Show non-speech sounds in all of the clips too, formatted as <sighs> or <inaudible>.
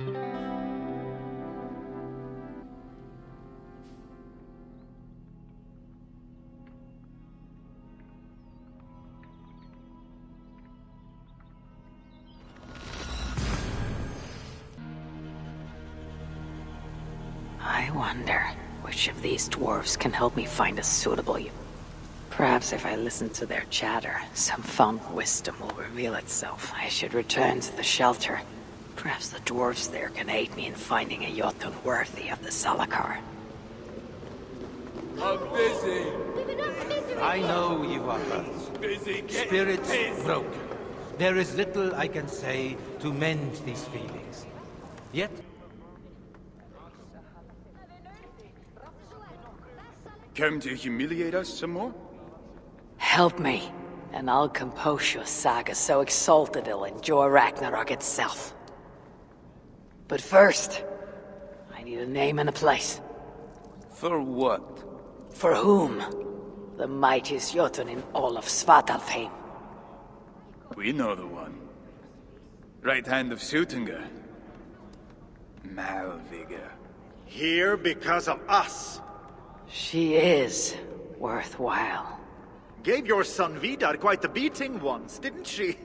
I wonder which of these dwarves can help me find a suitable... Perhaps if I listen to their chatter, some found wisdom will reveal itself. I should return to the shelter. Perhaps the dwarves there can aid me in finding a Jotun worthy of the Salakar. I'm busy. I know you are hurt. Busy Spirits pissed. broken. There is little I can say to mend these feelings. Yet, Come to humiliate us some more? Help me, and I'll compose your saga so exalted it'll enjoy Ragnarok itself. But first, I need a name and a place. For what? For whom? The mightiest Jotun in all of Svartalfheim. We know the one. Right hand of Suttungr. Malvigr. Here because of us. She is worthwhile. Gave your son Vidar quite the beating once, didn't she?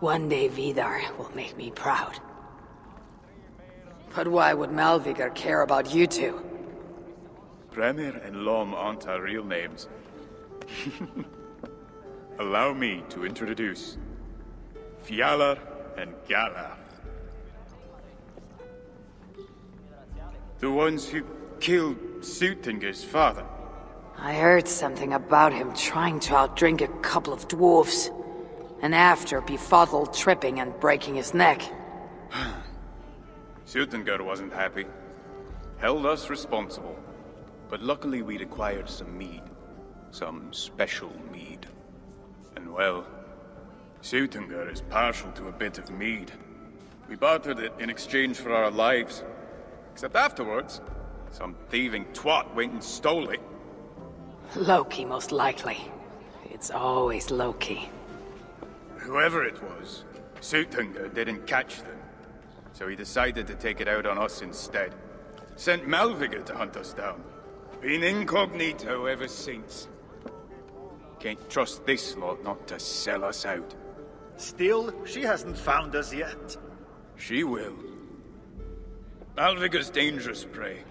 One day Vidar will make me proud. But why would Malvigr care about you two? Premier and Lom aren't our real names. Allow me to introduce Fjalar and Galar. The ones who killed Suttungr's father. I heard something about him trying to outdrink a couple of dwarfs, and after befuddled tripping and breaking his neck. Suttungr wasn't happy. Held us responsible. But luckily we'd acquired some mead. Some special mead. And well, Suttungr is partial to a bit of mead. We bartered it in exchange for our lives. Except afterwards, some thieving twat went and stole it. Loki, most likely. It's always Loki. Whoever it was, Suttungr didn't catch them. So he decided to take it out on us instead. Sent Malvigr to hunt us down. Been incognito ever since. Can't trust this lot not to sell us out. Still, she hasn't found us yet. She will. Malvigr's dangerous prey,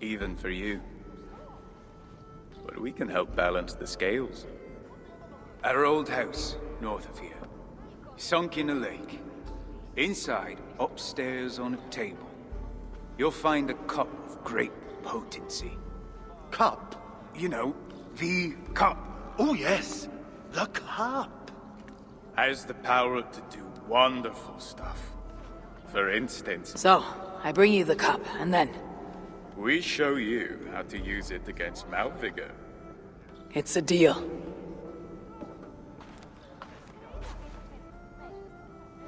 even for you. But we can help balance the scales. Our old house, north of here. Sunk in a lake. Inside, upstairs on a table, you'll find a cup of great potency. Cup? You know, the cup. Oh yes, the cup. Has the power to do wonderful stuff. For instance, So, I bring you the cup, and then... we show you how to use it against Malvigr. It's a deal.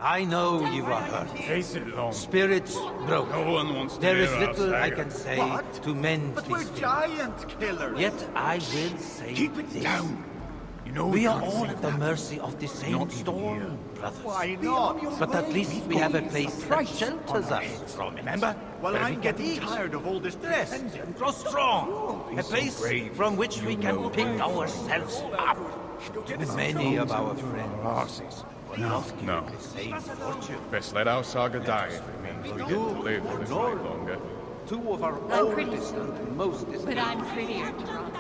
I know you are hurt. Face it, Long. Spirits broken. No one wants to There hear is little I can say What? to mend But these we're feelings. giant killers. Yet I will say Keep it this. down. You know We are all at the mercy of the same Not storm, here. brothers. Why not? But at least we have a place that shelters us. from Remember? Well, Where we I'm can getting eat, tired of all this dress, pretending. and grow strong. A place from which we can pick ourselves up. Many of our friends Asses. No, No. the same fortune. Best let our saga die if it means we get to live this way longer. Two of our oh, I'm pretty oldest and most But I'm prettier, Drunk.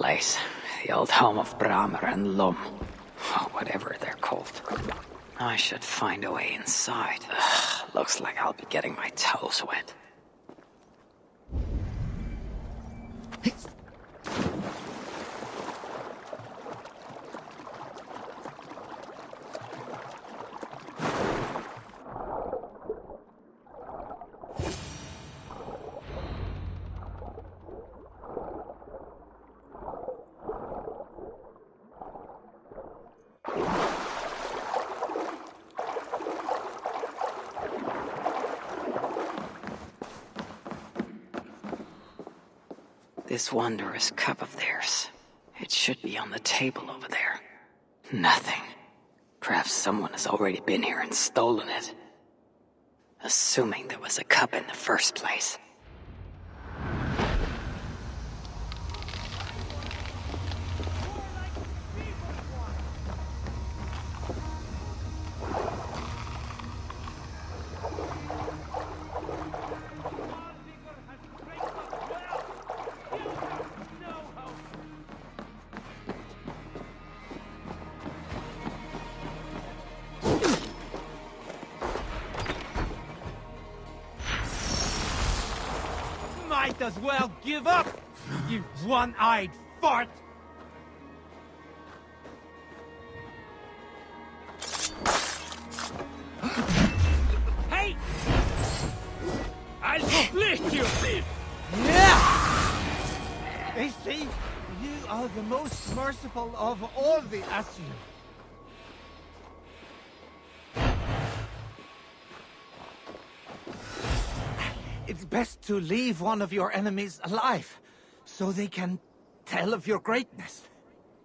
Place. The old home of Bramer and Lum. Oh, whatever they're called. I should find a way inside. Ugh, looks like I'll be getting my toes wet. This wondrous cup of theirs. It should be on the table over there. Nothing. Perhaps someone has already been here and stolen it. Assuming there was a cup in the first place. As well give up, you one-eyed fart! hey! I'll split you! Yeah! They say you are the most merciful of all the Aesir. Best to leave one of your enemies alive, so they can tell of your greatness.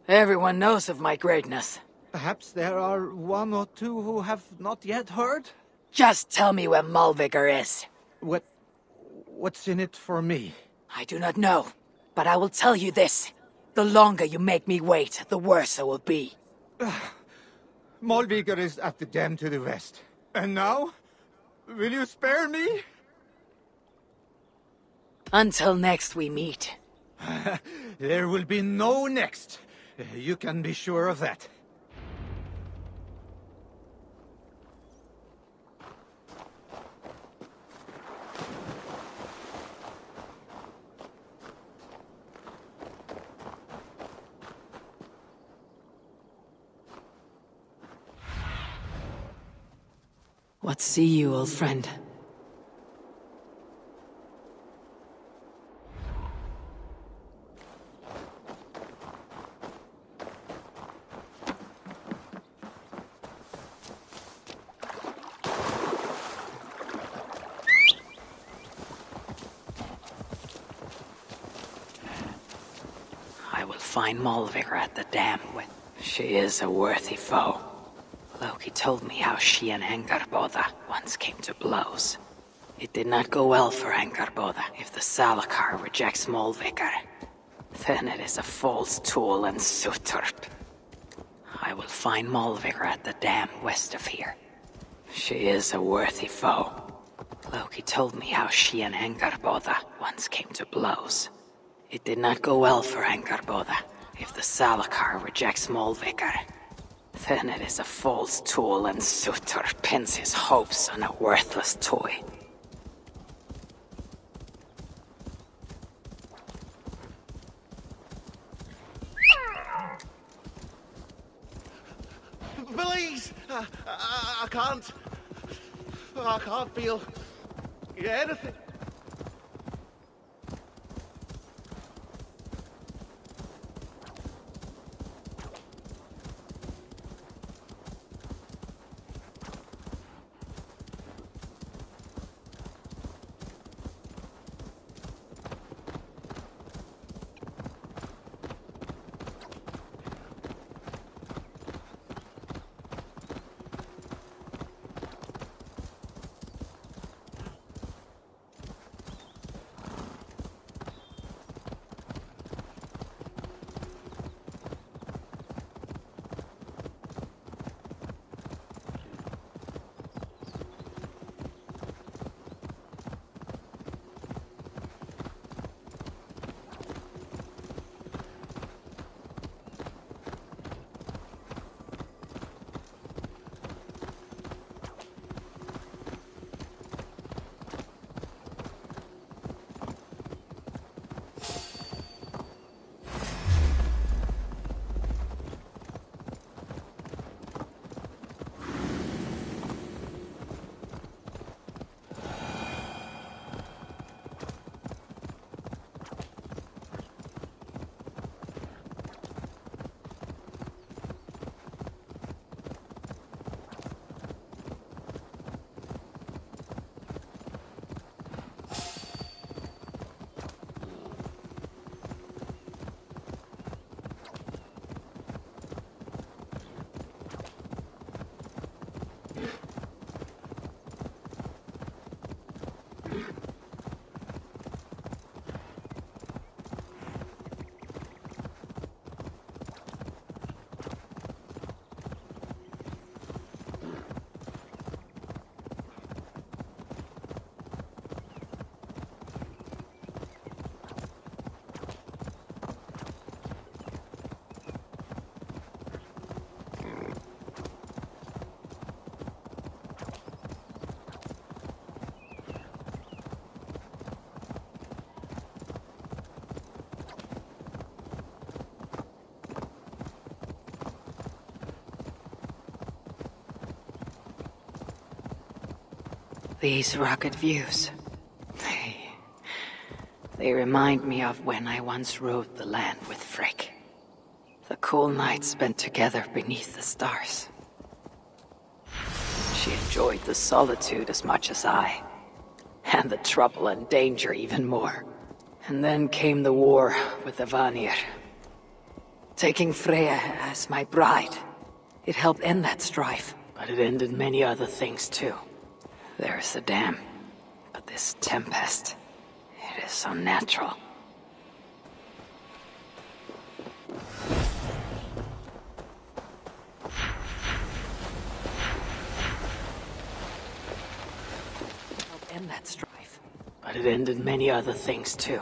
Everyone knows of my greatness. Perhaps there are one or two who have not yet heard? Just tell me where Malvigr is. What... what's in it for me? I do not know, but I will tell you this. The longer you make me wait, the worse I will be. <sighs> Malvigr is at the dam to the west. And now? Will you spare me? Until next we meet. <laughs> there will be no next. You can be sure of that. What see you, old friend? I will find Malvigr at the dam with... She is a worthy foe. Loki told me how she and Angarboda once came to blows. It did not go well for Angarboda if the Salakar rejects Malvigr. Then it is a false tool and Suturp. I will find Malvigr at the dam west of here. She is a worthy foe. Loki told me how she and Angarboda once came to blows. It did not go well for Angarboda If the Salakar rejects Malvigr, then it is a false tool and Sutur pins his hopes on a worthless toy. Please! I, I can't. I can't feel These rugged views. They... They remind me of when I once rode the land with Frigg. The cool nights spent together beneath the stars. She enjoyed the solitude as much as I. And the trouble and danger even more. And then came the war with the Vanir. Taking Freya as my bride. It helped end that strife, but it ended many other things too. There's the dam. But this tempest, it is unnatural. Helped end that strife, but it ended many other things too.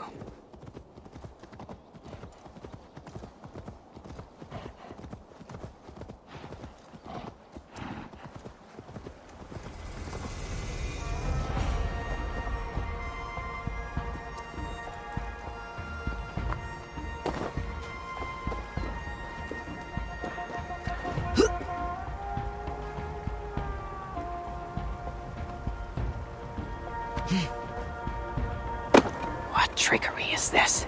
Trickery is this?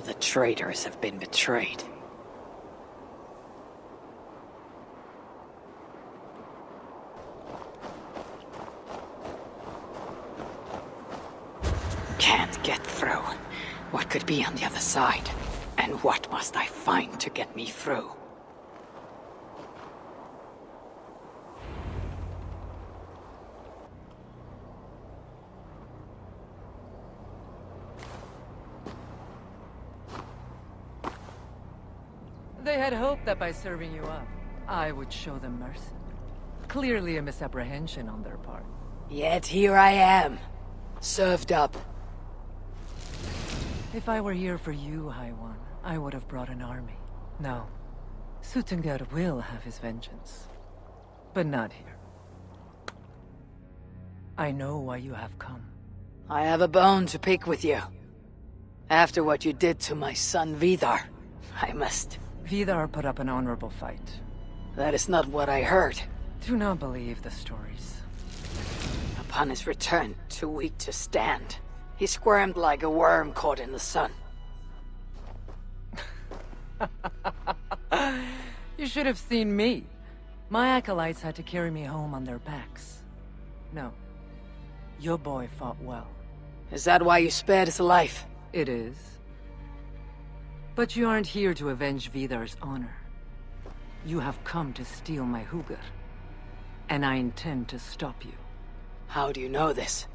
The traitors have been betrayed. Can't get through. What could be on the other side? And what must I find to get me through? Had hoped that by serving you up, I would show them mercy. Clearly a misapprehension on their part. Yet here I am. Served up. If I were here for you, One, I would have brought an army. No. Suttungr will have his vengeance. But not here. I know why you have come. I have a bone to pick with you. After what you did to my son Vidar, I must... Vidar put up an honorable fight. That is not what I heard. Do not believe the stories. Upon his return, too weak to stand, he squirmed like a worm caught in the sun. <laughs> You should have seen me. My acolytes had to carry me home on their backs. No. Your boy fought well. Is that why you spared his life? It is. But you aren't here to avenge Vidar's honor. You have come to steal my Hugr. And I intend to stop you. How do you know this?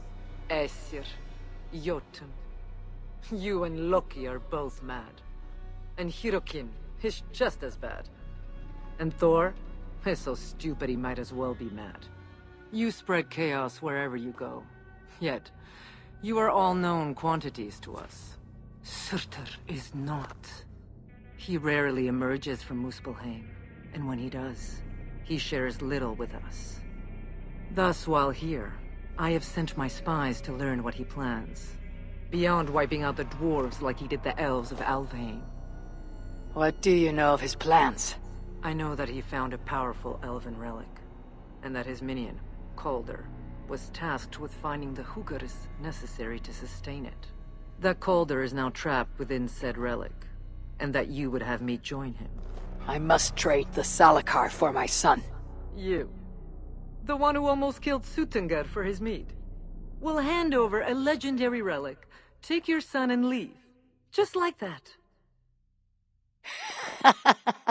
Aesir, Jotun. You and Loki are both mad. And Hirokin is just as bad. And Thor is so stupid he might as well be mad. You spread chaos wherever you go. Yet, you are all known quantities to us. Surtur is not. He rarely emerges from Muspelheim, and when he does, he shares little with us. Thus, while here, I have sent my spies to learn what he plans. Beyond wiping out the dwarves like he did the elves of Alfheim. What do you know of his plans? I know that he found a powerful elven relic, and that his minion, Calder, was tasked with finding the Hugrs necessary to sustain it. That Calder is now trapped within said relic, and that you would have me join him. I must trade the Salakar for my son. You. The one who almost killed Suttungr for his meat. Will hand over a legendary relic, take your son and leave. Just like that. <laughs>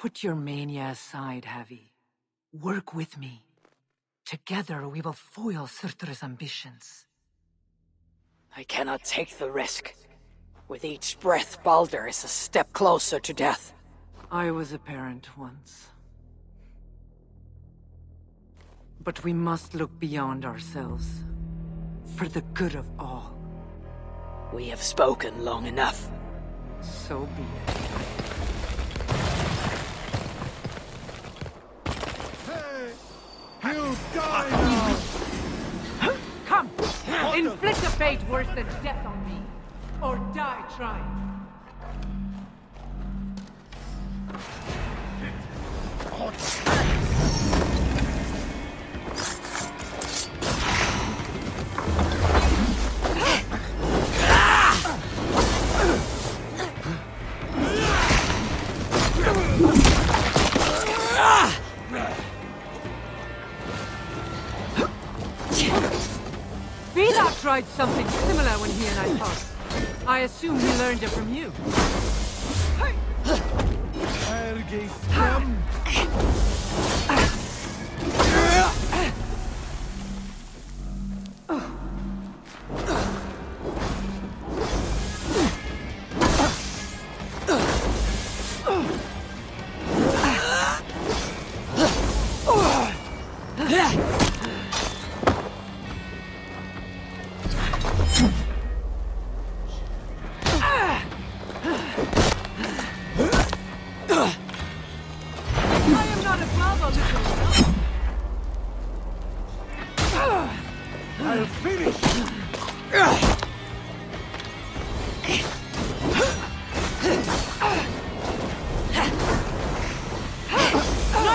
Put your mania aside, Havi. Work with me. Together we will foil Surtur's ambitions. I cannot take the risk. With each breath, Baldur is a step closer to death. I was a parent once. But we must look beyond ourselves. For the good of all. We have spoken long enough. So be it. You die ah. now! Come! Inflict a fate worse than death on me. Or die trying. Tried something similar when he and I fought. I assume he learned it from you.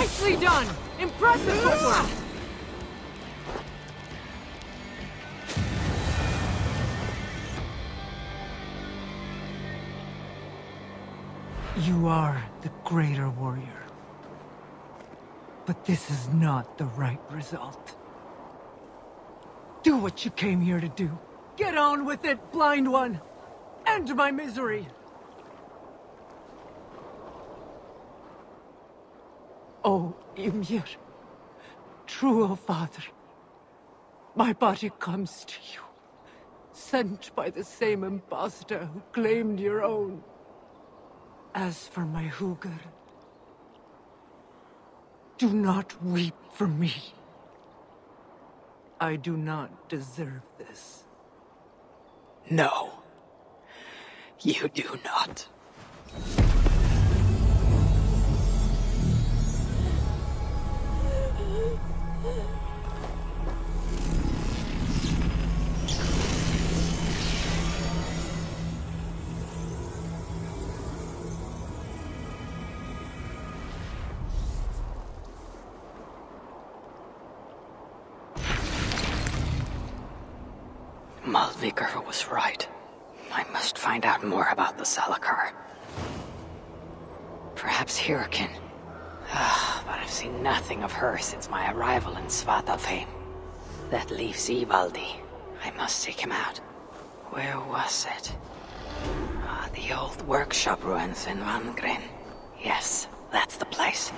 Nicely done! Impressive footwork! You are the greater warrior. But this is not the right result. Do what you came here to do. Get on with it, blind one! End my misery! Oh, Ymir. True, O Father. My body comes to you. Sent by the same impostor who claimed your own. As for my Hugr, do not weep for me. I do not deserve this. No. You do not. Malvigr was right. I must find out more about the Salakar. Perhaps Hirakin. Ah, but I've seen nothing of her since my arrival in Svartalfheim. That leaves Ivaldi. I must seek him out. Where was it? Ah, the old workshop ruins in Vangren. Yes, that's the place.